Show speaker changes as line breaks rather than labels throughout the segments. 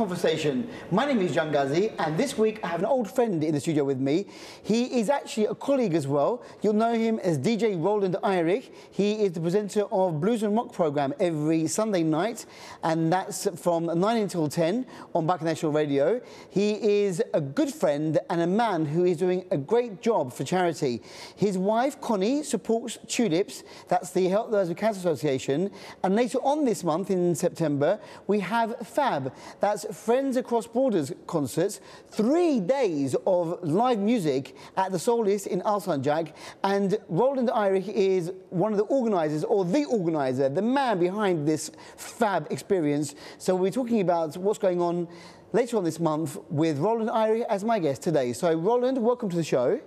Conversation. My name is Can Gazi, and this week I have an old friend in the studio with me. He is actually a colleague as well. You'll know him as DJ Roland Eyerich. He is the presenter of Blues and Rock program every Sunday night, and that's from 9 until 10 on Bayrak International Radio. He is a good friend and a man who is doing a great job for charity. His wife, Connie, supports Tulips, that's the Help Those with Cancer Association, and later on this month in September, we have FAB, that's Friends Across Borders concerts, three days of live music at the Solis in Alsancak. And Roland Eyerich is one of the organisers, or the organiser, the man behind this FAB experience. So we're talking about what's going on later on this month with Roland Eyerich as my guest today. So Roland, welcome to the show.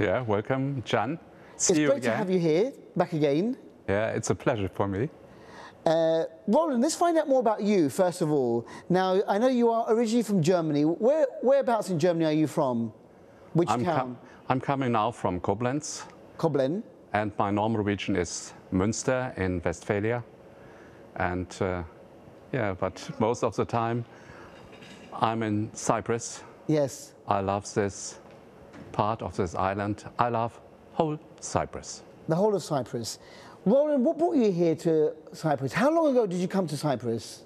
Yeah, welcome, Jan.
See it's great again. to have you here, back again.
Yeah, it's a pleasure for me.
Uh, Roland, let's find out more about you, first of all. Now, I know you are originally from Germany. Where, whereabouts in Germany are you from? Which
I'm
town?
I'm coming now from Koblenz.
Koblenz.
And my normal region is Münster in Westphalia. And uh, yeah, but most of the time I'm in Cyprus.
Yes.
I love this part of this island. I love whole Cyprus.
The whole of Cyprus. Roland, what brought you here to Cyprus? How long ago did you come to Cyprus?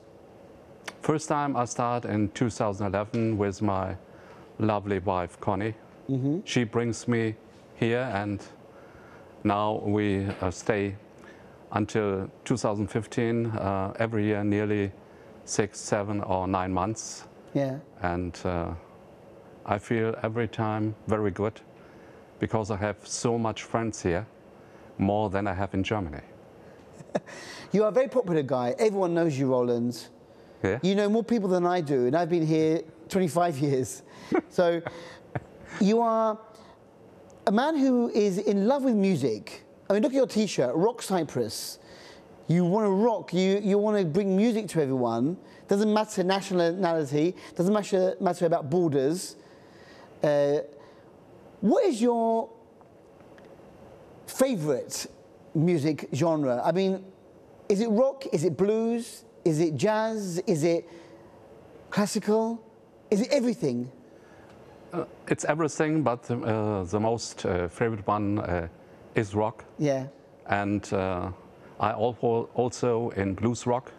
First time I started in 2011 with my lovely wife, Connie. Mm -hmm. She brings me here and now we uh, stay until 2015, uh, every year nearly six, seven or nine months.
Yeah.
And uh, I feel every time very good because I have so much friends here more than I have in Germany.
you are a very popular guy. Everyone knows you, Roland.
Yeah.
You know more people than I do, and I've been here 25 years. so you are a man who is in love with music. I mean, look at your T-shirt, Rock Cyprus. You want to rock. You you want to bring music to everyone. Doesn't matter nationality. Doesn't matter matter about borders. Uh, what is your favorite music genre? I mean, is it rock? Is it blues? Is it jazz? Is it classical? Is it everything?
Uh, it's everything, but uh, the most uh, favorite one uh, is rock.
Yeah.
And uh, I also also in blues rock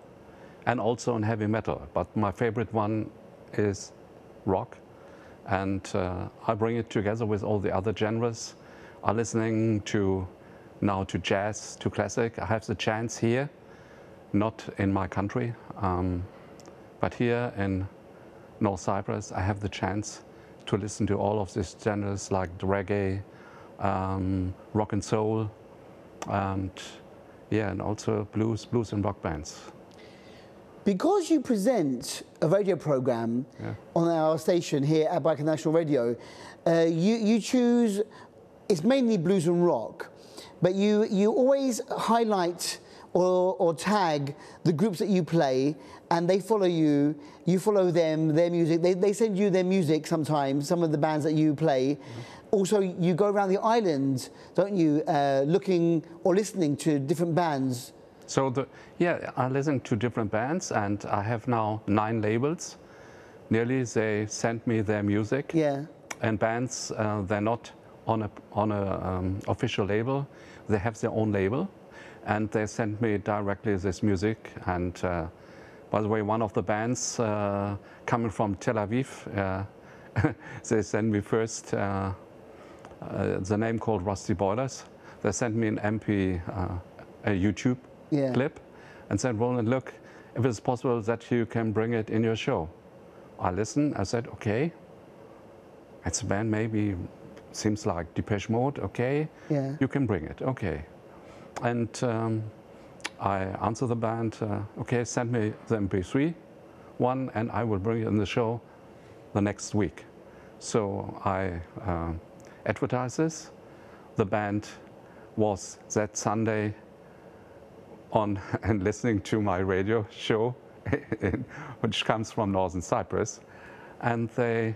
and also in heavy metal. But my favorite one is rock. And uh, I bring it together with all the other genres are listening to now to jazz, to classic. I have the chance here, not in my country, um, but here in North Cyprus, I have the chance to listen to all of these genres like reggae, um, rock and soul, and yeah, and also blues, blues and rock bands.
Because you present a radio program yeah. on our station here at Bayrak International Radio, uh, you, you choose it's mainly blues and rock, but you, you always highlight or, or tag the groups that you play and they follow you, you follow them, their music, they, they send you their music sometimes, some of the bands that you play. Mm -hmm. Also, you go around the island, don't you, uh, looking or listening to different bands.
So, the, yeah, I listen to different bands and I have now nine labels. Nearly they send me their music.
Yeah.
And bands, uh, they're not on a, on a um, official label. They have their own label and they send me directly this music. And uh, by the way, one of the bands uh, coming from Tel Aviv, uh, they sent me first uh, uh, the name called Rusty Boilers. They sent me an MP, uh, a YouTube yeah. clip, and said, Roland, look, if it's possible that you can bring it in your show. I listened, I said, okay. It's a band maybe seems like Depeche Mode, okay,
yeah.
you can bring it, okay. And um, I answer the band, uh, okay, send me the MP3 one and I will bring it in the show the next week. So I uh, advertise this. The band was that Sunday on and listening to my radio show, which comes from Northern Cyprus. And they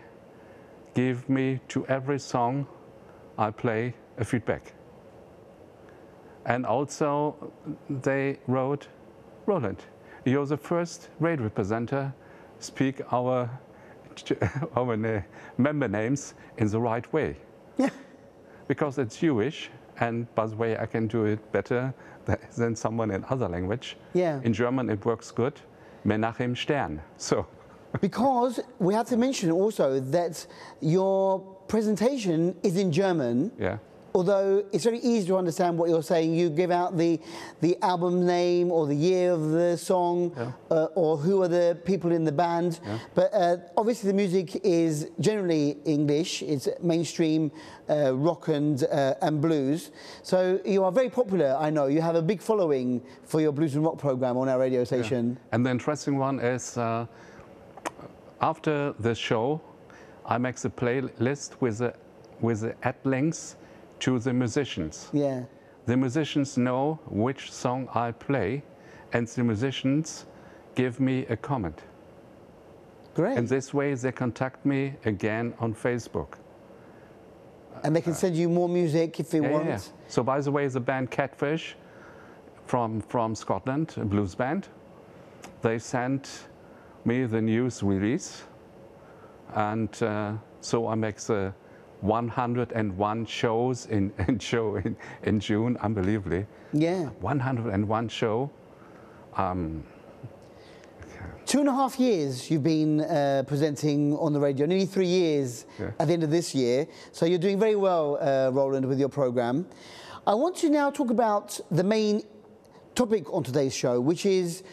give me to every song I play a feedback. And also they wrote, Roland, you're the first radio presenter speak our, our member names in the right way.
Yeah.
Because it's Jewish, and by the way, I can do it better than someone in other language.
Yeah.
In German, it works good. Menachem Stern. So,
Because we have to mention also that your presentation is in German.
yeah.
Although it's very easy to understand what you're saying, you give out the the album name or the year of the song,
Yeah.
uh, or who are the people in the band.
Yeah.
But uh, obviously, the music is generally English. It's mainstream uh, rock and uh, and blues. So you are very popular. I know you have a big following for your blues and rock program on our radio station.
And the interesting one is uh, after the show, I make the playlist with the, with the ad links to the musicians.
Yeah.
The musicians know which song I play, and the musicians give me a comment.
Great.
And this way, they contact me again on Facebook.
And they can send you more music if they
Yeah,
want.
yeah. So, by the way, the band Catfish from, from Scotland, a blues band, they sent me the news release. And uh, so I make the 101 shows in, in show in, in June, unbelievably.
Yeah.
101 show. Um,
Two and a half years you've been uh, presenting on the radio, nearly three years
Yeah.
at the end of this year. So you're doing very well, uh, Roland, with your program. I want to now talk about the main topic on today's show, which is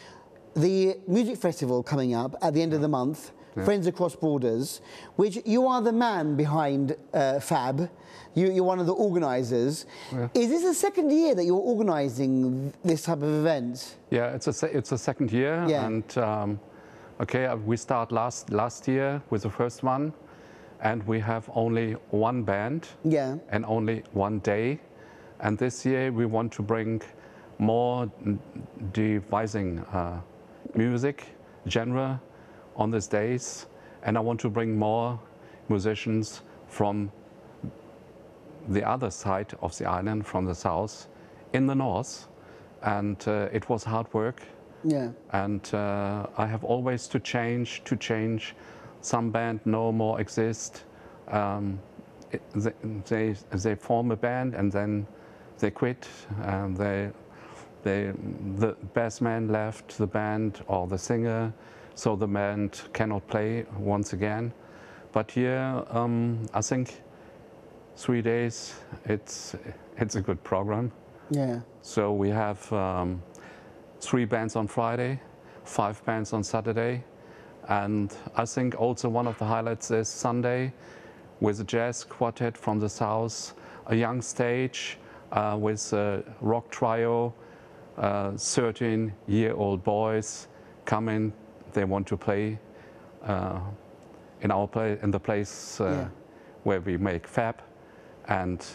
the music festival coming up at the end of the month, Friends Across Borders, which you are the man behind uh, FAB. You, you're one of the organisers.
Yeah.
Is this the second year that you're organising this type of event?
Yeah, it's a it's a second year,
Yeah.
and um, okay, uh, we start last last year with the first one, and we have only one band
Yeah.
and only one day, and this year we want to bring more devising uh, music genre on these days, and I want to bring more musicians from the other side of the island, from the south, in the north, and uh, it was hard work
Yeah.
and uh, I have always to change, to change. Some band no more exist. Um, it, they, they they form a band and then they quit. And they they the bass man left the band or the singer, so the band cannot play once again. But here, um, I think three days. It's it's a good program.
Yeah.
So we have um, three bands on Friday, five bands on Saturday, and I think also one of the highlights is Sunday with a jazz quartet from the south, a young stage uh, with a rock trio, 13-year-old boys come in, they want to play uh, in our play in the place uh,
Yeah.
where we make fab, and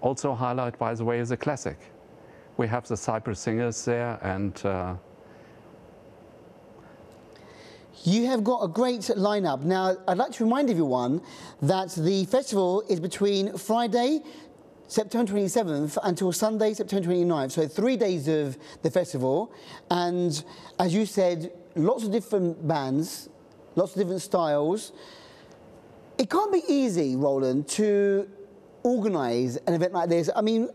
also highlight, by the way, is a classic. We have the Cyprus Singers there, and uh,
You have got a great lineup. Now, I'd like to remind everyone that the festival is between Friday, September 27th, until Sunday, September 29th. So, three days of the festival. And as you said, lots of different bands, lots of different styles. It can't be easy, Roland, to organise an event like this. I mean,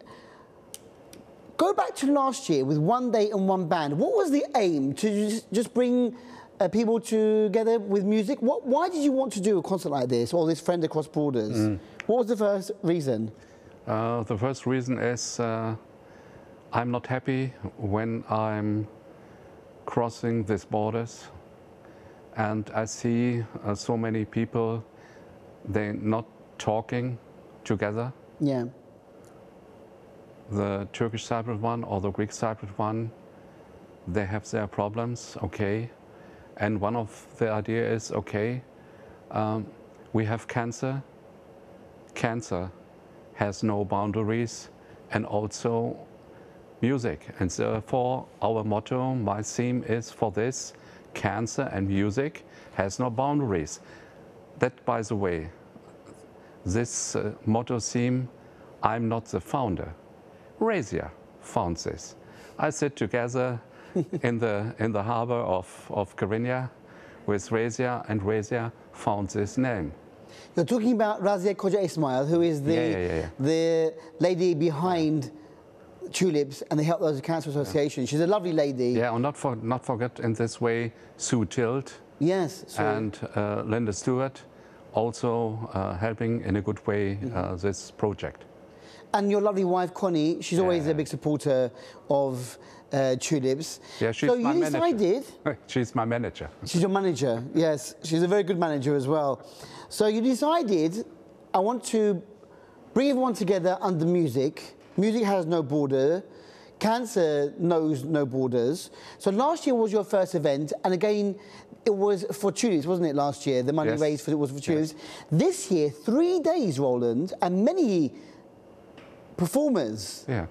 Go back to last year with one day and one band. What was the aim to just, bring uh, people together with music? What, why did you want to do a concert like this or this Friend Across Borders? What was the first reason?
Uh, the first reason is uh, I'm not happy when I'm crossing these borders, and I see uh, so many people they're not talking together.
Yeah,
the Turkish Cypriot one or the Greek Cypriot one, they have their problems, okay. And one of the idea is, okay, um, we have cancer. Cancer has no boundaries and also music. And therefore, our motto, my theme is for this, cancer and music has no boundaries. That, by the way, this uh, motto theme, I'm not the founder. Razia found this. I sit together in the in the harbor of of Kyrenia with Razia, and Razia found this name.
You're talking about Razia Koja Ismail, who is the
Yeah, yeah, yeah,
the lady behind Tulips and the Help Those Cancer Association. She's a lovely lady.
Yeah, and not for not forget in this way Sue Tilt
Yes. So
and uh, Linda Stewart also uh, helping in a good way
Mm-hmm.
uh, this project.
And your lovely wife, Connie, she's always a big supporter of uh, Tulips.
Yeah, she's
so
my
you
manager.
decided,
She's my manager.
she's your manager, yes, she's a very good manager as well. So you decided, I want to bring everyone together under music. Music has no border. Cancer knows no borders. So last year was your first event, and again, it was for Tulips, wasn't it? Last year, the money
Yes.
raised for it was for
Yes.
This year, three days, Roland, and many performers.
Yeah.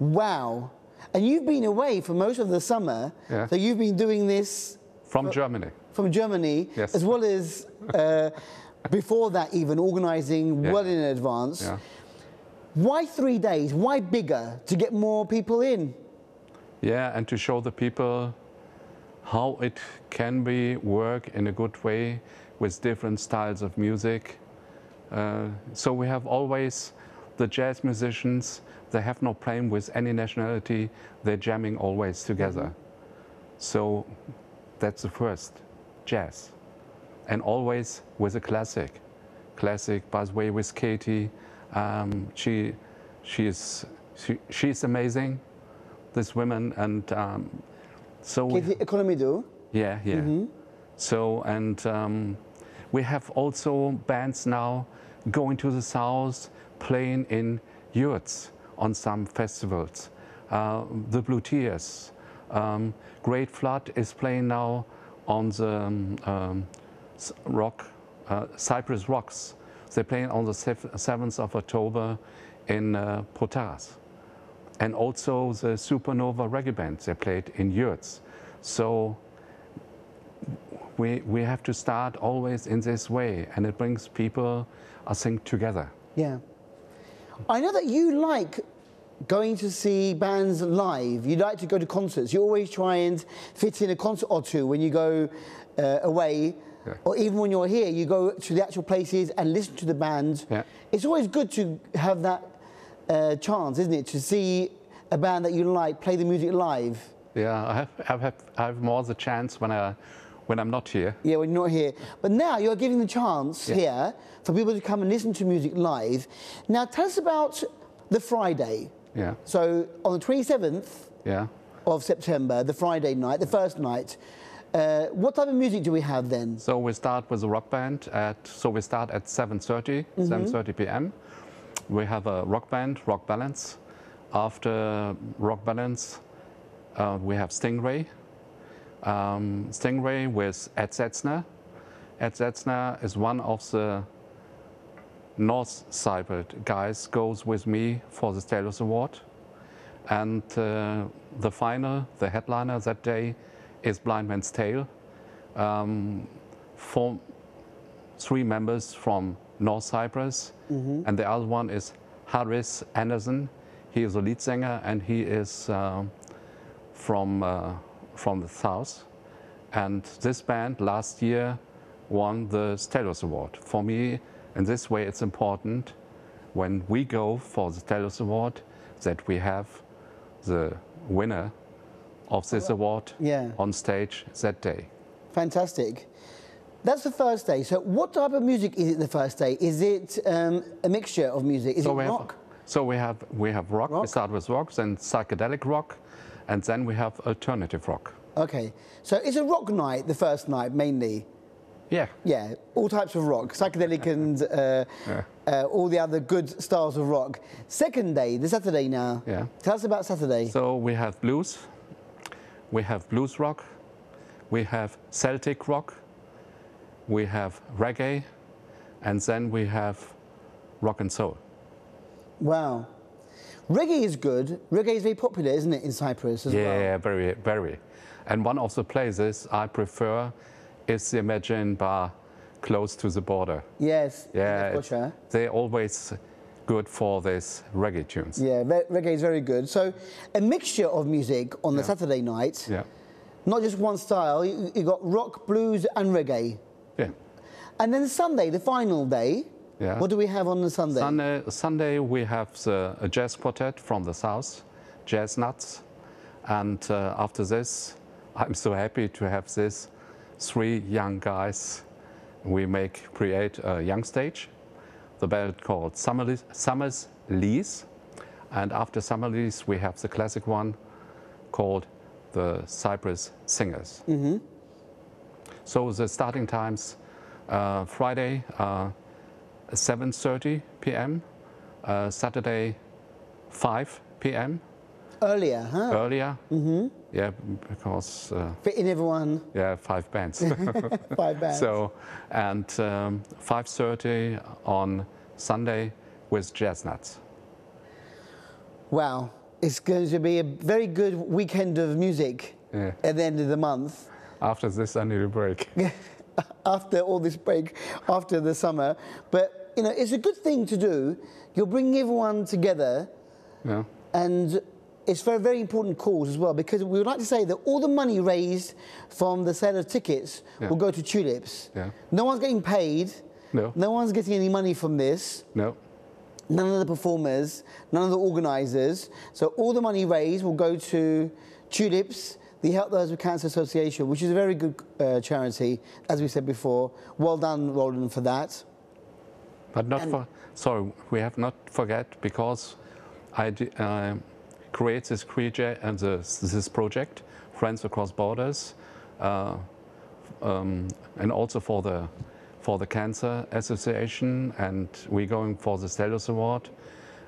Wow. And you've been away for most of the summer.
Yeah.
So you've been doing this
From Germany.
From Germany,
Yes.
as well as uh, before that, even organizing
Yeah.
well in advance.
Yeah.
Why three days? Why bigger? To get more people in?
Yeah, and to show the people how it can be work in a good way with different styles of music. Uh, so we have always the jazz musicians. They have no problem with any nationality. They're jamming always together. So that's the first jazz, and always with a classic. Classic, by the way, with Katie. Um, she, she is, she, she's amazing this woman, and um, so
Katie Economidou.
yeah yeah
Mm-hmm.
so and um, we have also bands now going to the south playing in yurts on some festivals uh, the blue tears um, great flood is playing now on the um, um, rock uh, Cyprus rocks they're playing on the 7th of october in uh, Potaras and also the Supernova reggae band they played in yurts. So we we have to start always in this way, and it brings people, I think, together.
Yeah. I know that you like going to see bands live. You like to go to concerts. You always try and fit in a concert or two when you go uh, away.
Yeah.
Or even when you're here, you go to the actual places and listen to the bands.
Yeah.
It's always good to have that uh, chance, isn't it? To see a band that you like play the music live.
Yeah, I have, I have, I have more of the chance when I when I'm not here.
Yeah, when you're not here. But now you're giving the chance
Yeah.
here for people to come and listen to music live. Now tell us about the Friday.
Yeah,
So on the 27th
yeah.
of September, the Friday night, the first night, uh, what type of music do we have then?
So we start with a rock band at so we start at 7:30 7:30 p.m. We have a rock band, Rock Balance. After Rock Balance, uh, we have Stingray. Um, Stingray with Ed Setzner. Ed Setzner is one of the North Cyprus guys goes with me for the Stelios Award. And uh, the final, the headliner that day, is Blind Man's Tale. Um, four, three members from North Cyprus, and the other one is Harris Anderson. He is a lead singer, and he is um, from uh, from the south. And this band last year won the Stelios Award. For me, in this way, it's important when we go for the Stelios Award that we have the winner of this award
Yeah.
on stage that day.
Fantastic. That's the first day. So what type of music is it the first day? Is it um, a mixture of music? Is
So
it
we have,
rock?
so we have we have rock.
Rock.
We start with rock, then psychedelic rock, and then we have alternative rock.
Okay. So it's a rock night, the first night mainly.
Yeah.
Yeah, all types of rock, psychedelic and uh,
Yeah.
uh, all the other good styles of rock. Second day, the Saturday now.
Yeah.
Tell us about Saturday.
So we have blues, we have blues rock, we have Celtic rock, we have reggae, and then we have rock and soul.
wow. Reggae is good. Reggae is very popular, isn't it, in Cyprus as well?
Yeah, very, very. And one of the places I prefer is the Imagine Bar close to the border.
Yes.
Yeah,
gotcha.
they always good for these reggae tunes.
Yeah, re- reggae is very good. So, a mixture of music on the
Yeah.
Saturday night.
Yeah.
Not just one style. You, you got rock, blues, and reggae.
Yeah.
And then Sunday, the final day.
Yeah.
What do we have on the Sunday?
Sunday, Sunday we have the, a jazz quartet from the south, Jazz Nuts. And uh, after this, I'm so happy to have this three young guys. We make create a young stage, the band called Summer, Summer's Lees. And after Summer Lees, we have the classic one called the Cyprus Singers. So the starting times, uh, Friday, uh, 7.30 p.m., uh, Saturday 5 p.m.
Earlier, huh?
earlier. Mm-hmm. Yeah, because, uh,
Fitting everyone,
yeah, five bands.
five bands.
so, and um, 5.30 on Sunday with Jazz Nuts.
Wow, it's going to be a very good weekend of music
Yeah.
at the end of the month.
After this, I need a break.
after all this break, after the summer. But, you know, it's a good thing to do. You're bringing everyone together
yeah.
and it's for a very important cause as well because we would like to say that all the money raised from the sale of tickets
Yeah.
will go to Tulips.
Yeah.
No one's getting paid.
No.
No one's getting any money from this.
No.
None of the performers, none of the organisers. So all the money raised will go to Tulips, the Help Those with Cancer Association, which is a very good uh, charity, as we said before. Well done, Roland, for that.
But not
And-
for, sorry, we have not forget because I uh, create this and this, this project, Friends Across Borders, uh, um, and also for the for the Cancer Association, and we're going for the Stelios Award.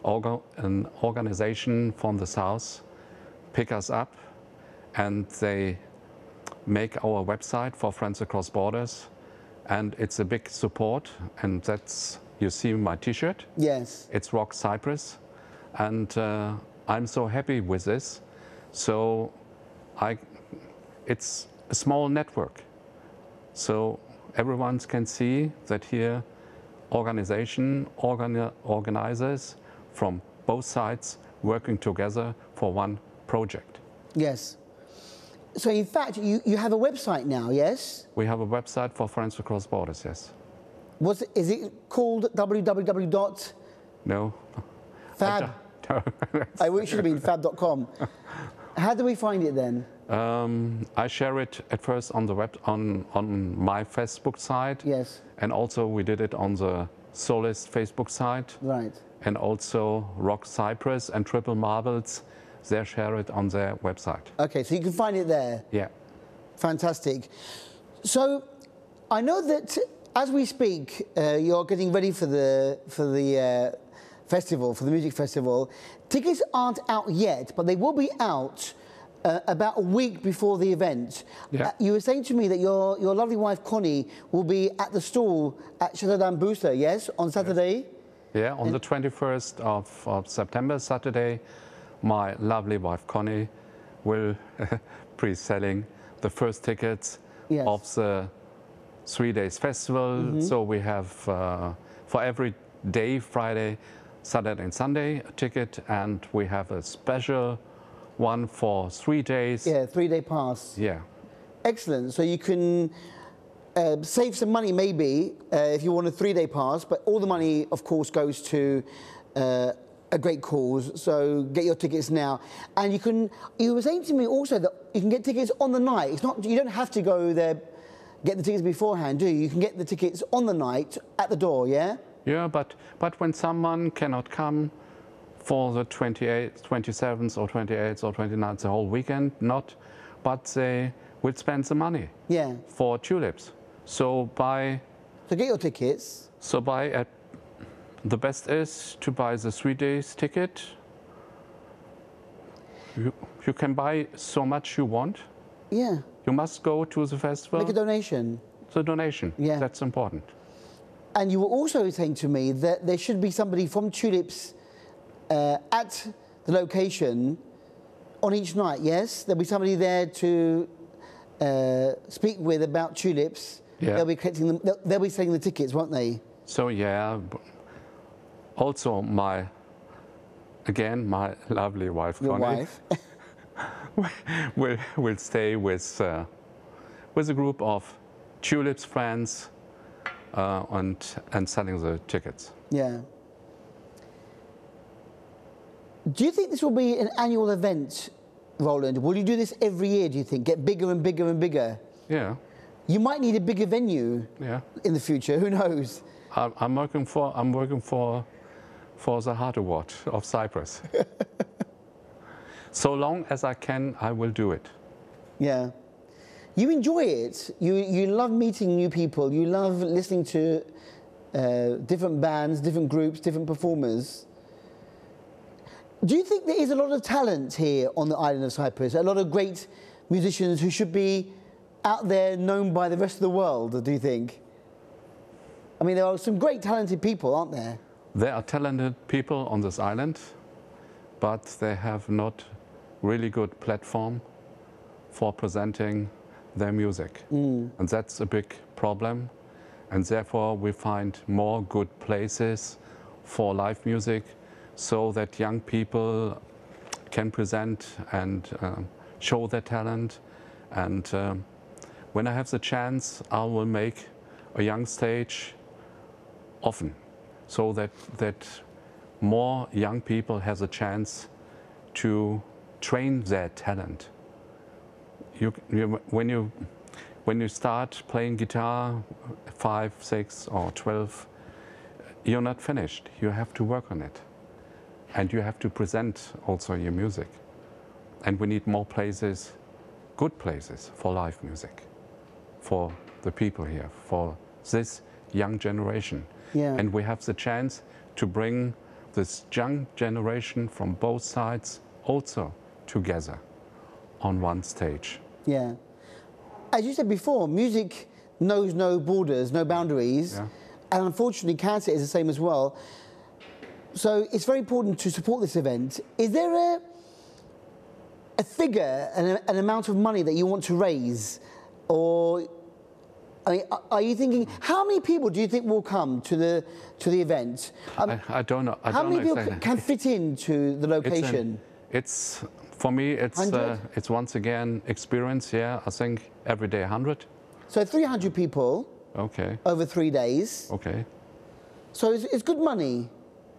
Orga, an organization from the south pick us up, and they make our website for Friends Across Borders, and it's a big support. And that's you see my T-shirt.
Yes.
It's Rock Cyprus, and uh, I'm so happy with this. So, I, it's a small network. So everyone can see that here, organization, organi- organizers from both sides working together for one project.
Yes. So in fact, you, you have a website now, yes?
We have a website for Friends Across Borders. Yes.
What's, is it called www.fab?
No. No.
I wish it should have been fab.com. How do we find it then?
Um, I share it at first on the web on on my Facebook site,
Yes,
and also we did it on the Solist Facebook site,
right.
and also Rock Cyprus and Triple Marbles. They share it on their website.
Okay, so you can find it there.
Yeah,
Fantastic. So I know that as we speak, uh, you're getting ready for the for the uh, festival, for the music festival. Tickets aren't out yet, but they will be out uh, about a week before the event.
Yeah.
Uh, you were saying to me that your your lovely wife Connie will be at the stall at Chateau Booster, yes, on Saturday.
yeah. On the 21st of, of September, Saturday, my lovely wife Connie will pre-selling the first tickets
Yes.
of the three days festival. So we have uh, for every day, Friday, Saturday, and Sunday, ticket, and we have a special one for three days.
Yeah, three day pass.
Yeah.
Excellent. So you can uh, save some money maybe uh, if you want a three day pass, but all the money, of course, goes to uh, a great cause. So get your tickets now. And you can, you were saying to me also that you can get tickets on the night. It's not, you don't have to go there, get the tickets beforehand, do you? You can get the tickets on the night at the door, yeah?
Yeah, but but when someone cannot come for the 28th, 27th, or 28th, or 29th, the whole weekend, not, but they will spend the money
Yeah.
for tulips. So buy,
So get your tickets.
so buy at the best is to buy the three days ticket. You, you can buy so much you want.
Yeah.
You must go to the festival.
Make a donation.
the donation.
Yeah.
That's important.
And you were also saying to me that there should be somebody from Tulips uh, at the location on each night, yes? There'll be somebody there to uh, speak with about Tulips.
Yeah.
They'll be collecting them, they'll, they'll be selling the tickets, won't they?
So yeah, also my, again, my lovely wife,
Your
Connie,
wife.
will, will stay with, uh, with a group of Tulips friends uh, and, and selling the tickets.
yeah. Do you think this will be an annual event, Roland? Will you do this every year, do you think? Get bigger and bigger and bigger?
Yeah,
You might need a bigger venue
yeah.
in the future, who knows?
I'm, I'm working for, I'm working for, for the Heart Award of Cyprus. so long as I can, I will do it.
Yeah. You enjoy it. You, you love meeting new people. You love listening to uh, different bands, different groups, different performers. Do you think there is a lot of talent here on the island of Cyprus? A lot of great musicians who should be out there known by the rest of the world, do you think? I mean, there are some great talented people, aren't there?
There are talented people on this island, but they have not really good platform for presenting their music. And that's a big problem. And therefore we find more good places for live music so that young people can present and um, show their talent. And um, when I have the chance, I will make a young stage often so that, that more young people has a chance to train their talent. You, you, when, you, when you start playing guitar, five, six, or 12, you're not finished. You have to work on it. And you have to present also your music. And we need more places, good places for live music, for the people here, for this young generation.
Yeah.
And we have the chance to bring this young generation from both sides also together on one stage.
Yeah. As you said before, music knows no borders, no boundaries.
Yeah.
And unfortunately, cancer is the same as well. So it's very important to support this event. Is there a, a figure, an, an amount of money that you want to raise? Or I mean, are- you thinking, how many people do you think will come to the, to the event? Um,
I, I don't know. I
how
don't
many
know
people
exactly.
can fit into the
It's an-
location?
It's, for me, it's uh, it's once again experience. Yeah, I think every day 100.
So 300 people
Okay,
over three days.
okay,
So it's, it's good money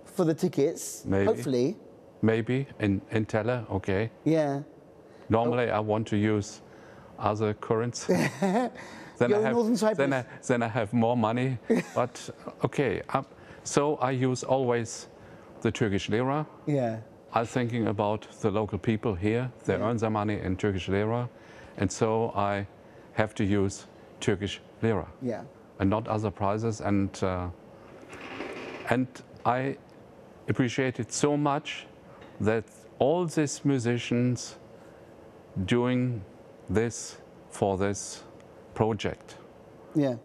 for the tickets,
Maybe.
hopefully.
maybe in in Teller. Okay.
Yeah.
Normally, I want to use other currency. then
You're
I have then I, then I have more money. but okay, um, so I use always the Turkish lira.
Yeah.
I'm thinking about the local people here. They
Yeah.
earn their money in Turkish lira, and so I have to use Turkish lira
Yeah.
and not other prices. And uh, and I appreciate it so much that all these musicians doing this for this project,
Yeah.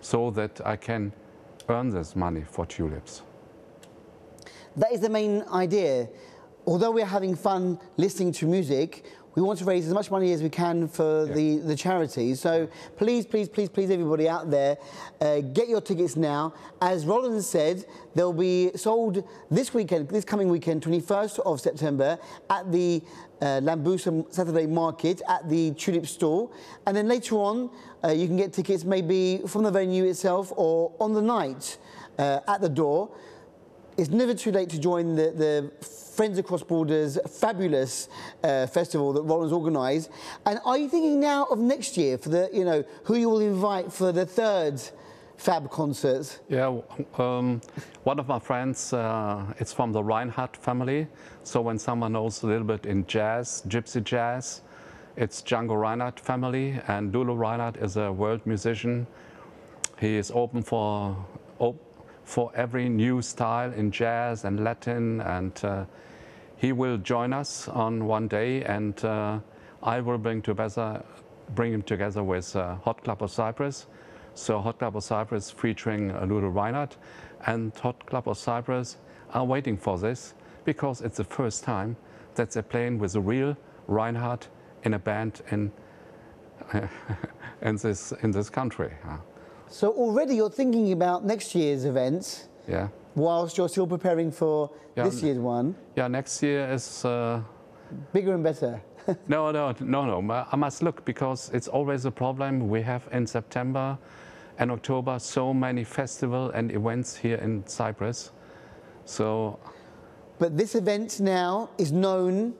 so that I can earn this money for tulips.
That is the main idea. Although we're having fun listening to music, we want to raise as much money as we can for
Yeah.
the, the charities. So please, please, please, please, everybody out there, uh, get your tickets now. As Roland said, they'll be sold this weekend, this coming weekend, 21st of September, at the uh, Lambusa Saturday Market at the Tulip Store. And then later on, uh, you can get tickets maybe from the venue itself or on the night uh, at the door. It's never too late to join the, the Friends Across Borders fabulous uh, festival that Roland's organised. And are you thinking now of next year for the, you know, who you will invite for the third Fab concert?
Yeah, um, one of my friends, uh, it's from the Reinhardt family. So when someone knows a little bit in jazz, gypsy jazz, it's Django Reinhardt family, and Lulu Reinhardt is a world musician. He is open for op- for every new style in jazz and Latin, and uh, he will join us on one day, and uh, I will bring together bring him together with uh, Hot Club of Cyprus. So Hot Club of Cyprus featuring Lulu Reinhardt, and Hot Club of Cyprus are waiting for this because it's the first time that they're playing with a real Reinhardt in a band in in this in this country.
So already you're thinking about next year's events.
yeah.
whilst you're still preparing for
Yeah,
this year's one.
Yeah, next year is. Uh,
Bigger and better.
no, no, no, no. I must look because it's always a problem. We have in September and October so many festival and events here in Cyprus. So
But this event now is known.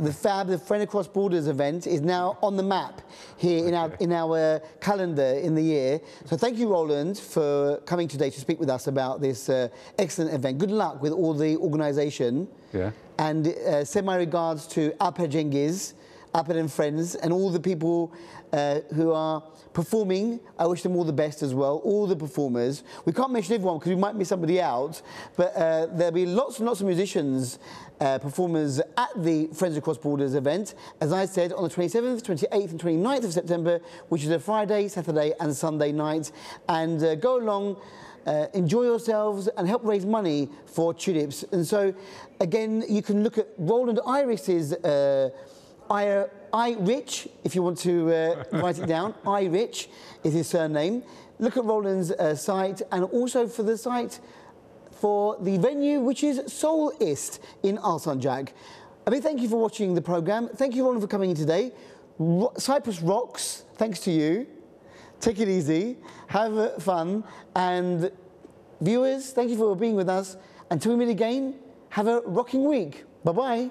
The FAB, the Friend Across Borders event, is now on the map here in our in our calendar in the year. So thank you, Roland, for coming today to speak with us about this uh, excellent event. Good luck with all the organisation.
yeah,
And uh, send my regards to Alper Cengiz, Alper and friends, and all the people uh, who are performing. I wish them all the best as well, all the performers. We can't mention everyone because we might miss somebody out, but uh, there'll be lots and lots of musicians, uh, performers at the Friends Across Borders event, as I said, on the 27th, 28th, and 29th of September, which is a Friday, Saturday, and Sunday night. And uh, go along. Uh, enjoy yourselves and help raise money for tulips. And so, again, you can look at Roland Iris's uh, I, I Rich, if you want to uh, write it down. I Rich is his surname. Look at Roland's uh, site and also for the site for the venue, which is Soulist in Alsancak. A big thank you for watching the programme. Thank you, Roland, for coming in today. Ro- Cyprus rocks, thanks to you. Take it easy, have uh, fun, and viewers, thank you for being with us. Until we meet again, have a rocking week. Bye bye.